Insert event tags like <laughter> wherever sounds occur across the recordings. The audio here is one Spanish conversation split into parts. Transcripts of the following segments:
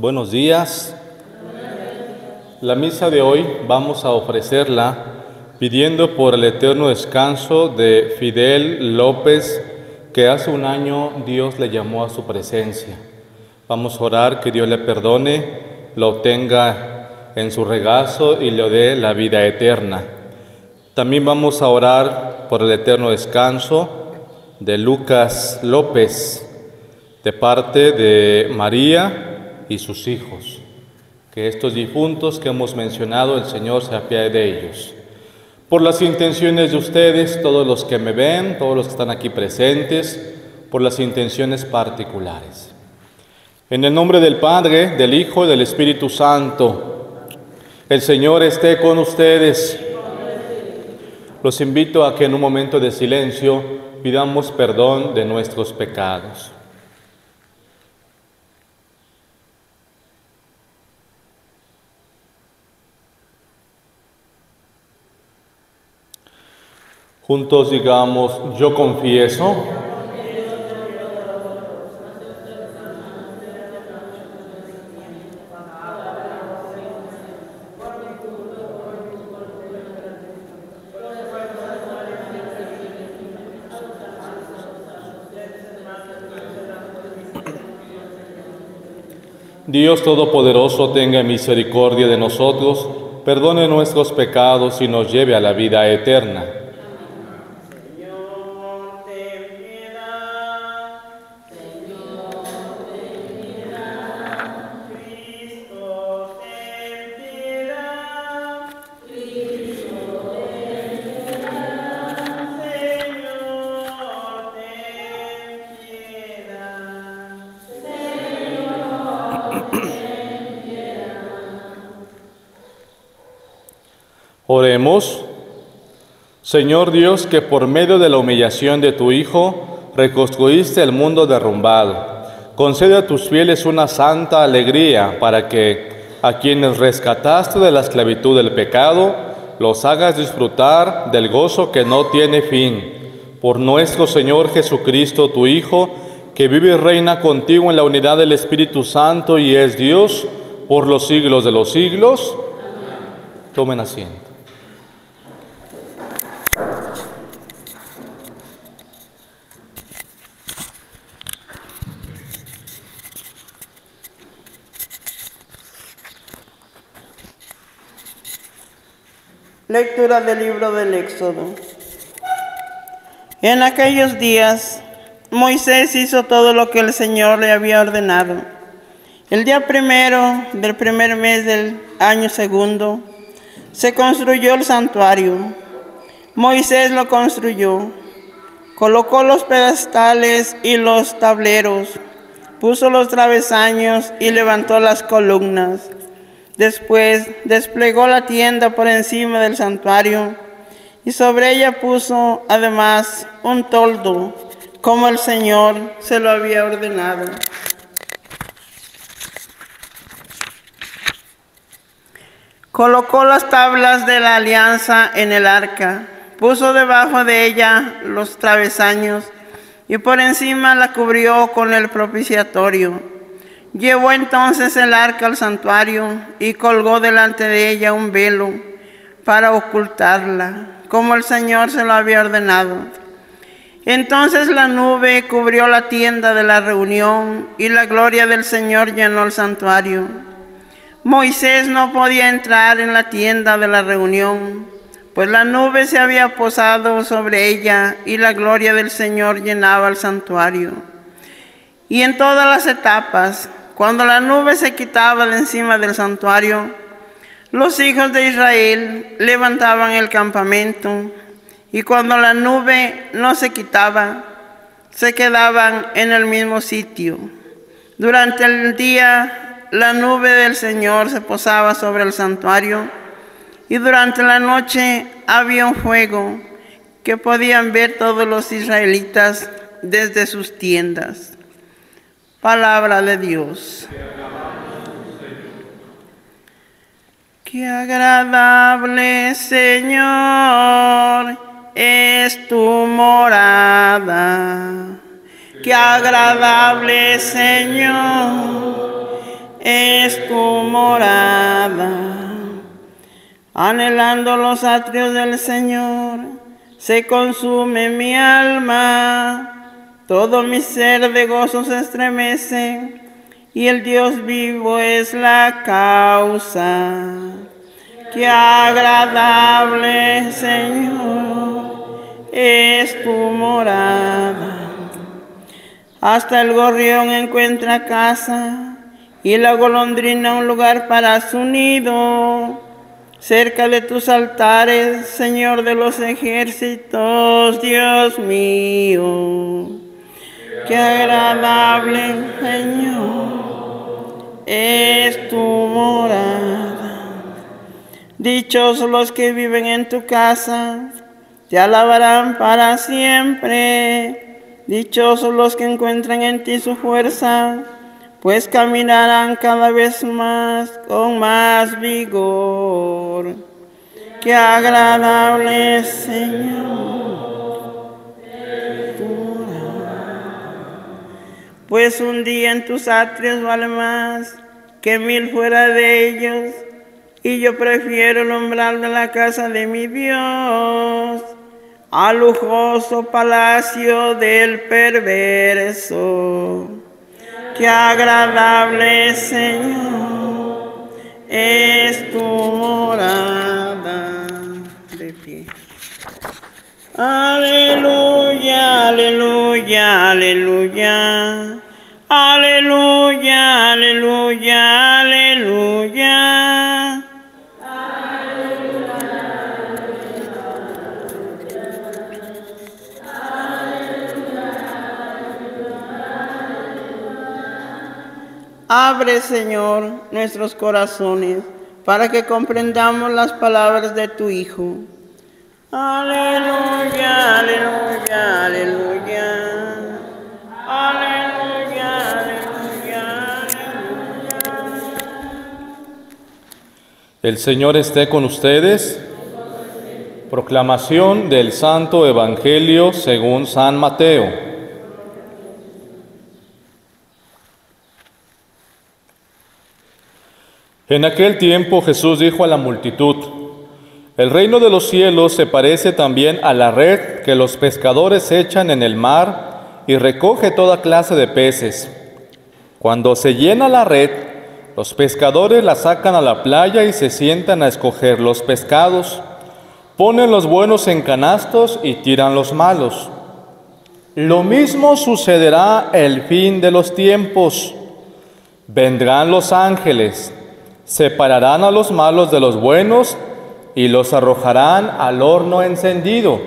Buenos días. La misa de hoy vamos a ofrecerla pidiendo por el eterno descanso de Fidel López, que hace un año Dios le llamó a su presencia. Vamos a orar que Dios le perdone, lo obtenga en su regazo y le dé la vida eterna. También vamos a orar por el eterno descanso de Lucas López, de parte de María y sus hijos. Que estos difuntos que hemos mencionado, el Señor se apiade de ellos. Por las intenciones de ustedes, todos los que me ven, todos los que están aquí presentes, por las intenciones particulares. En el nombre del Padre, del Hijo y del Espíritu Santo, el Señor esté con ustedes. Los invito a que en un momento de silencio pidamos perdón de nuestros pecados. Juntos digamos, yo confieso Dios Todopoderoso tenga misericordia de nosotros, perdone nuestros pecados y nos lleve a la vida eterna. Oremos. Señor Dios, que por medio de la humillación de tu Hijo reconstruiste el mundo derrumbado, concede a tus fieles una santa alegría para que a quienes rescataste de la esclavitud del pecado, los hagas disfrutar del gozo que no tiene fin. Por nuestro Señor Jesucristo, tu Hijo, que vive y reina contigo en la unidad del Espíritu Santo y es Dios por los siglos de los siglos. Tomen asiento. Lectura del libro del Éxodo. En aquellos días, Moisés hizo todo lo que el Señor le había ordenado. El día primero del primer mes del año segundo, se construyó el santuario. Moisés lo construyó, colocó los pedestales y los tableros, puso los travesaños y levantó las columnas. Después desplegó la tienda por encima del santuario y sobre ella puso además un toldo, como el Señor se lo había ordenado. Colocó las tablas de la alianza en el arca, puso debajo de ella los travesaños y por encima la cubrió con el propiciatorio Llevó entonces el arca al santuario y colgó delante de ella un velo para ocultarla, como el Señor se lo había ordenado. Entonces la nube cubrió la tienda de la reunión y la gloria del Señor llenó el santuario. Moisés no podía entrar en la tienda de la reunión, pues la nube se había posado sobre ella y la gloria del Señor llenaba el santuario. Y en todas las etapas, cuando la nube se quitaba de encima del santuario, los hijos de Israel levantaban el campamento y cuando la nube no se quitaba, se quedaban en el mismo sitio. Durante el día, la nube del Señor se posaba sobre el santuario y durante la noche había un fuego que podían ver todos los israelitas desde sus tiendas. Palabra de Dios. Qué agradable, Señor, es tu morada. Qué agradable, Señor, es tu morada. Anhelando los atrios del Señor, se consume mi alma, todo mi ser de gozo se estremece, y el Dios vivo es la causa. Qué agradable, Señor, es tu morada. Hasta el gorrión encuentra casa y la golondrina un lugar para su nido. Cerca de tus altares, Señor de los ejércitos, Dios mío. Qué agradable, Señor, es tu morada. Dichosos los que viven en tu casa, te alabarán para siempre. Dichosos los que encuentran en ti su fuerza, pues caminarán cada vez más con más vigor. Qué agradable, Señor. Pues un día en tus atrios vale más que mil fuera de ellos, y yo prefiero de la casa de mi Dios al lujoso palacio del perverso. Qué agradable, Señor, aleluya, aleluya. Aleluya, aleluya, aleluya. Abre, Señor, nuestros corazones para que comprendamos las palabras de tu Hijo. Aleluya, aleluya, aleluya. El Señor esté con ustedes. Proclamación del Santo Evangelio según San Mateo. En aquel tiempo Jesús dijo a la multitud, el reino de los cielos se parece también a la red que los pescadores echan en el mar y recoge toda clase de peces. Cuando se llena la red, los pescadores la sacan a la playa y se sientan a escoger los pescados. Ponen los buenos en canastos y tiran los malos. Lo mismo sucederá el fin de los tiempos. Vendrán los ángeles Separarán a los malos de los buenos y los arrojarán al horno encendido.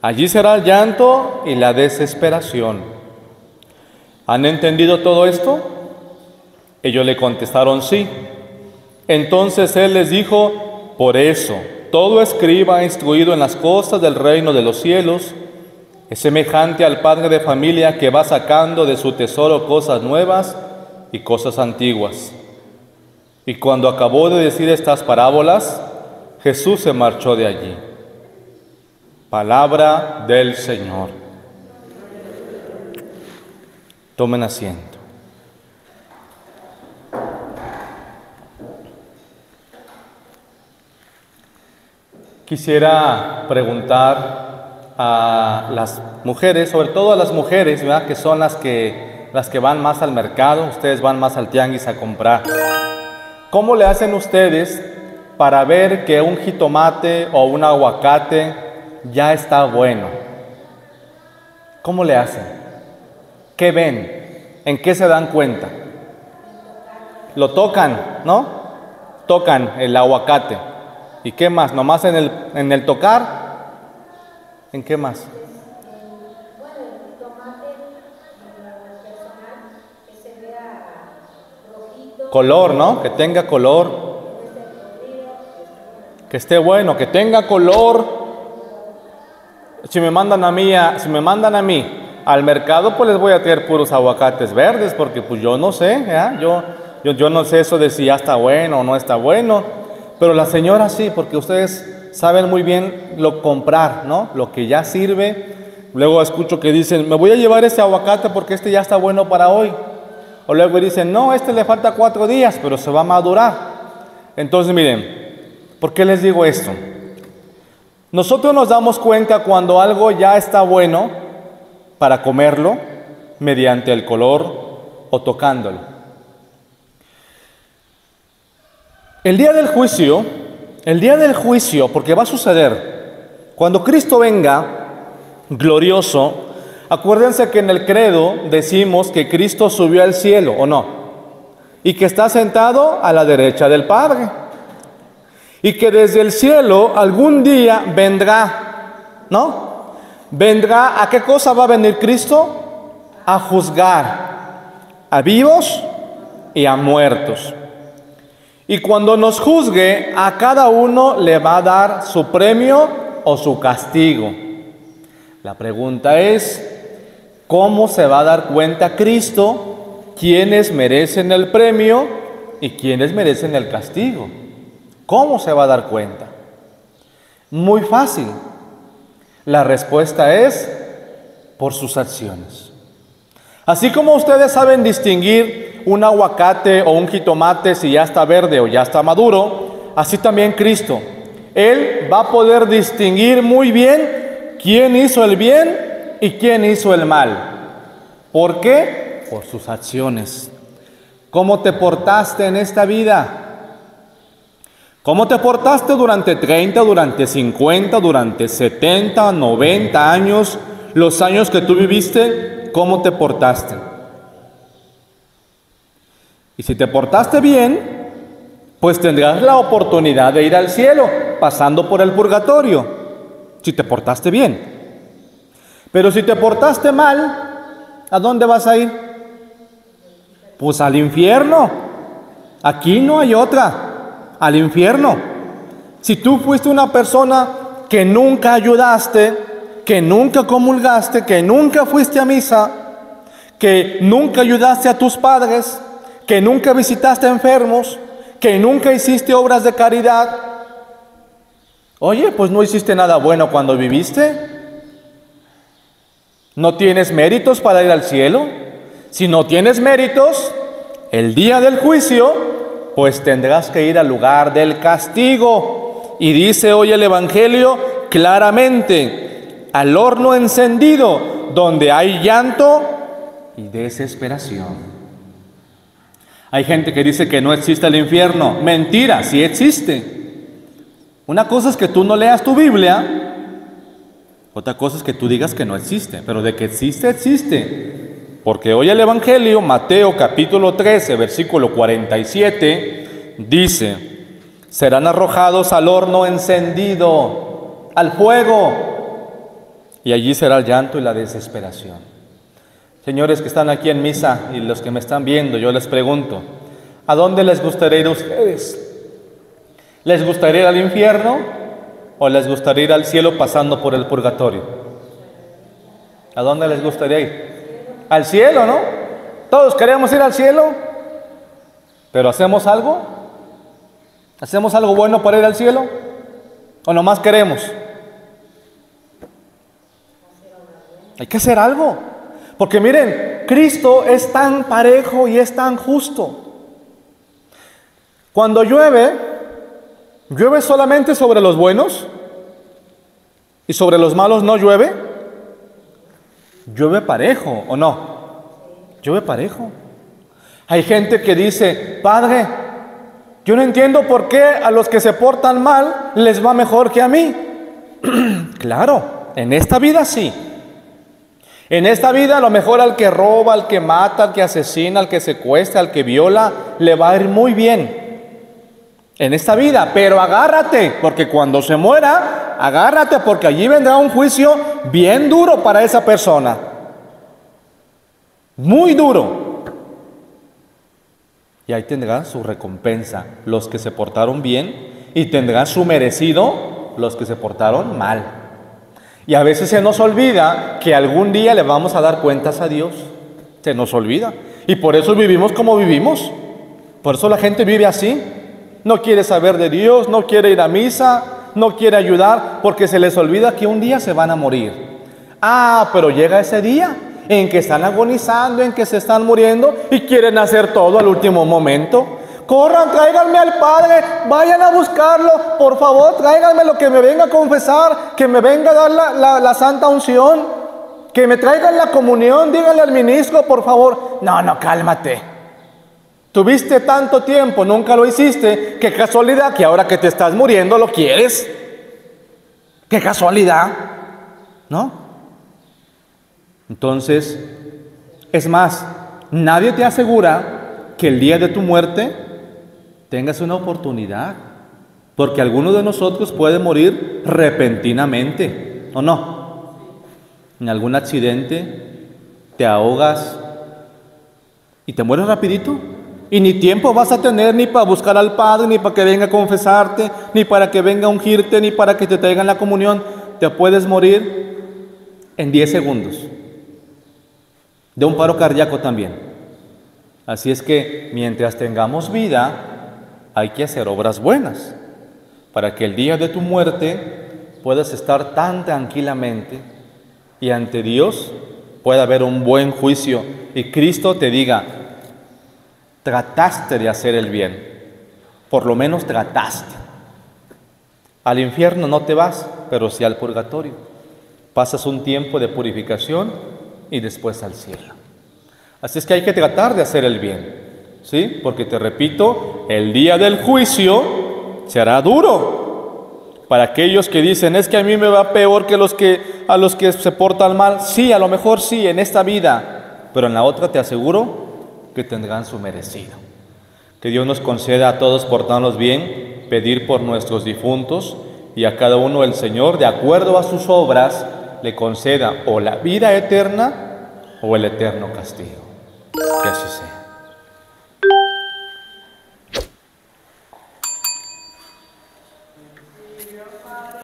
Allí será el llanto y la desesperación. ¿Han entendido todo esto? Ellos le contestaron sí. Entonces él les dijo, por eso, todo escriba instruido en las cosas del reino de los cielos es semejante al padre de familia que va sacando de su tesoro cosas nuevas y cosas antiguas. Y cuando acabó de decir estas parábolas, Jesús se marchó de allí. Palabra del Señor. Tomen asiento. Quisiera preguntar a las mujeres, sobre todo a las mujeres, ¿verdad? que son las que, las que van más al mercado, ustedes van más al tianguis a comprar. ¿Cómo le hacen ustedes para ver que un jitomate o un aguacate ya está bueno? ¿Cómo le hacen? ¿Qué ven? ¿En qué se dan cuenta? Lo tocan, ¿no? Tocan el aguacate. ¿Y qué más? ¿Nomás en el, en el tocar? ¿En qué más? Color, ¿no? Que tenga color. Que esté bueno, que tenga color. Si me mandan a mí, si me mandan a mí al mercado, pues les voy a traer puros aguacates verdes, porque pues yo no sé, Yo, yo, yo no sé eso de si ya está bueno o no está bueno. Pero la señora sí, porque ustedes saben muy bien lo comprar, ¿no? Lo que ya sirve. Luego escucho que dicen, me voy a llevar ese aguacate porque este ya está bueno para hoy. O luego dicen, no, este le falta cuatro días, pero se va a madurar. Entonces, miren, ¿por qué les digo esto? Nosotros nos damos cuenta cuando algo ya está bueno para comerlo mediante el color o tocándolo. El día del juicio, el día del juicio, porque va a suceder, cuando Cristo venga glorioso, acuérdense que en el credo decimos que Cristo subió al cielo, ¿o no? Y que está sentado a la derecha del Padre. Y que desde el cielo algún día vendrá, ¿no? Vendrá, ¿a qué cosa va a venir Cristo? A juzgar a vivos y a muertos. Y cuando nos juzgue, a cada uno le va a dar su premio o su castigo. La pregunta es, ¿cómo se va a dar cuenta Cristo quiénes merecen el premio y quiénes merecen el castigo? ¿Cómo se va a dar cuenta? Muy fácil. La respuesta es por sus acciones. Así como ustedes saben distinguir un aguacate o un jitomate si ya está verde o ya está maduro, así también Cristo. Él va a poder distinguir muy bien quién hizo el bien y quién hizo el mal. ¿Por qué? Por sus acciones. ¿Cómo te portaste en esta vida? ¿Cómo te portaste durante 30, durante 50, durante 70, 90 años, los años que tú viviste? cómo te portaste. Y si te portaste bien, pues tendrás la oportunidad de ir al cielo, pasando por el purgatorio, si te portaste bien. Pero si te portaste mal, ¿a dónde vas a ir? Pues al infierno. Aquí no hay otra, al infierno. Si tú fuiste una persona que nunca ayudaste, que nunca comulgaste, que nunca fuiste a misa, que nunca ayudaste a tus padres, que nunca visitaste enfermos, que nunca hiciste obras de caridad. Oye, pues no hiciste nada bueno cuando viviste. ¿No tienes méritos para ir al cielo? Si no tienes méritos, el día del juicio, pues tendrás que ir al lugar del castigo. Y dice hoy el Evangelio claramente, al horno encendido, donde hay llanto y desesperación. Hay gente que dice que no existe el infierno. Mentira, sí existe. Una cosa es que tú no leas tu Biblia, otra cosa es que tú digas que no existe, pero de que existe, existe. Porque hoy el Evangelio, Mateo capítulo 13, versículo 47, dice, serán arrojados al horno encendido, al fuego, y allí será el llanto y la desesperación. Señores que están aquí en misa y los que me están viendo, yo les pregunto, ¿a dónde les gustaría ir a ustedes? ¿Les gustaría ir al infierno o les gustaría ir al cielo pasando por el purgatorio? ¿A dónde les gustaría ir? Al cielo, ¿no? Todos queremos ir al cielo, pero ¿hacemos algo? ¿Hacemos algo bueno para ir al cielo? ¿O nomás queremos? Hay que hacer algo. Porque miren, Cristo es tan parejo y es tan justo. Cuando llueve, llueve solamente sobre los buenos y sobre los malos no llueve. Llueve parejo o no. Llueve parejo. Hay gente que dice, Padre, yo no entiendo por qué a los que se portan mal les va mejor que a mí. <clears throat> claro, en esta vida sí. En esta vida a lo mejor al que roba, al que mata, al que asesina, al que secuestra, al que viola, le va a ir muy bien. En esta vida, pero agárrate, porque cuando se muera, agárrate, porque allí vendrá un juicio bien duro para esa persona. Muy duro. Y ahí tendrá su recompensa los que se portaron bien y tendrá su merecido los que se portaron mal. Y a veces se nos olvida que algún día le vamos a dar cuentas a Dios. Se nos olvida. Y por eso vivimos como vivimos. Por eso la gente vive así. No quiere saber de Dios, no quiere ir a misa, no quiere ayudar, porque se les olvida que un día se van a morir. Ah, pero llega ese día en que están agonizando, en que se están muriendo y quieren hacer todo al último momento. Corran, tráiganme al Padre, vayan a buscarlo, por favor, tráiganme lo que me venga a confesar, que me venga a dar la, la santa unción, que me traigan la comunión, díganle al ministro, por favor. No, no, cálmate. Tuviste tanto tiempo, nunca lo hiciste, qué casualidad que ahora que te estás muriendo lo quieres. Qué casualidad, ¿no? Entonces, es más, nadie te asegura que el día de tu muerte tengas una oportunidad, porque alguno de nosotros puede morir repentinamente, ¿o no? En algún accidente te ahogas y te mueres rapidito. Y ni tiempo vas a tener ni para buscar al Padre, ni para que venga a confesarte, ni para que venga a ungirte, ni para que te traigan la comunión. Te puedes morir en 10 segundos. De un paro cardíaco también. Así es que mientras tengamos vida, hay que hacer obras buenas para que el día de tu muerte puedas estar tan tranquilamente y ante Dios pueda haber un buen juicio y Cristo te diga, trataste de hacer el bien, por lo menos trataste. Al infierno no te vas, pero sí al purgatorio. Pasas un tiempo de purificación y después al cielo. Así es que hay que tratar de hacer el bien. ¿Sí? Porque te repito, el día del juicio será duro. Para aquellos que dicen, es que a mí me va peor que, los que a los que se portan mal. Sí, a lo mejor sí, en esta vida, pero en la otra te aseguro que tendrán su merecido. Que Dios nos conceda a todos portarnos bien, pedir por nuestros difuntos y a cada uno el Señor, de acuerdo a sus obras, le conceda o la vida eterna o el eterno castigo. Que así sea.